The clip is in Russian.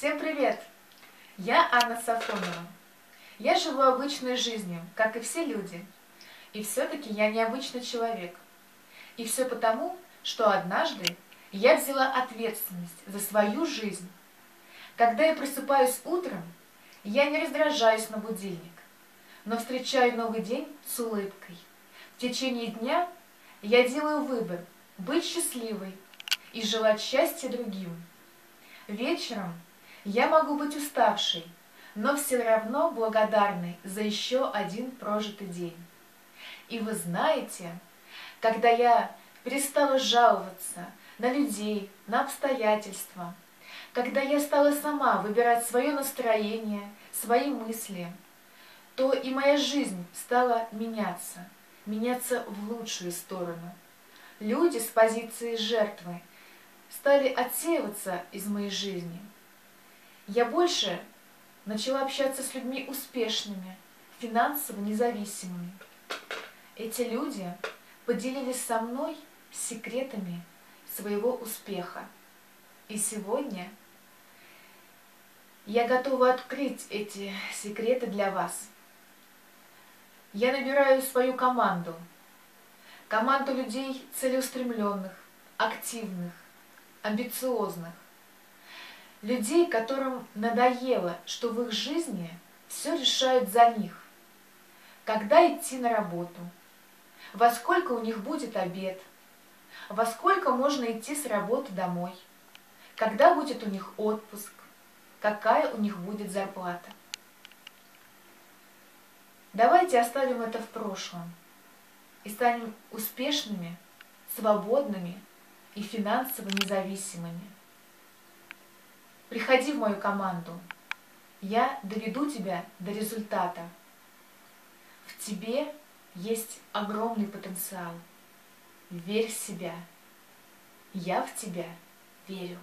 Всем привет! Я Анна Сафонова. Я живу обычной жизнью, как и все люди. И все-таки я необычный человек. И все потому, что однажды я взяла ответственность за свою жизнь. Когда я просыпаюсь утром, я не раздражаюсь на будильник, но встречаю новый день с улыбкой. В течение дня я делаю выбор быть счастливой и желать счастья другим. Вечером я могу быть уставшей, но все равно благодарной за еще один прожитый день. И вы знаете, когда я перестала жаловаться на людей, на обстоятельства, когда я стала сама выбирать свое настроение, свои мысли, то и моя жизнь стала меняться, меняться в лучшую сторону. Люди с позиции жертвы стали отсеиваться из моей жизни. Я больше начала общаться с людьми успешными, финансово независимыми. Эти люди поделились со мной секретами своего успеха. И сегодня я готова открыть эти секреты для вас. Я набираю свою команду. Команду людей целеустремленных, активных, амбициозных. Людей, которым надоело, что в их жизни все решают за них. Когда идти на работу, во сколько у них будет обед, во сколько можно идти с работы домой, когда будет у них отпуск, какая у них будет зарплата. Давайте оставим это в прошлом и станем успешными, свободными и финансово независимыми. Приходи в мою команду. Я доведу тебя до результата. В тебе есть огромный потенциал. Верь в себя. Я в тебя верю.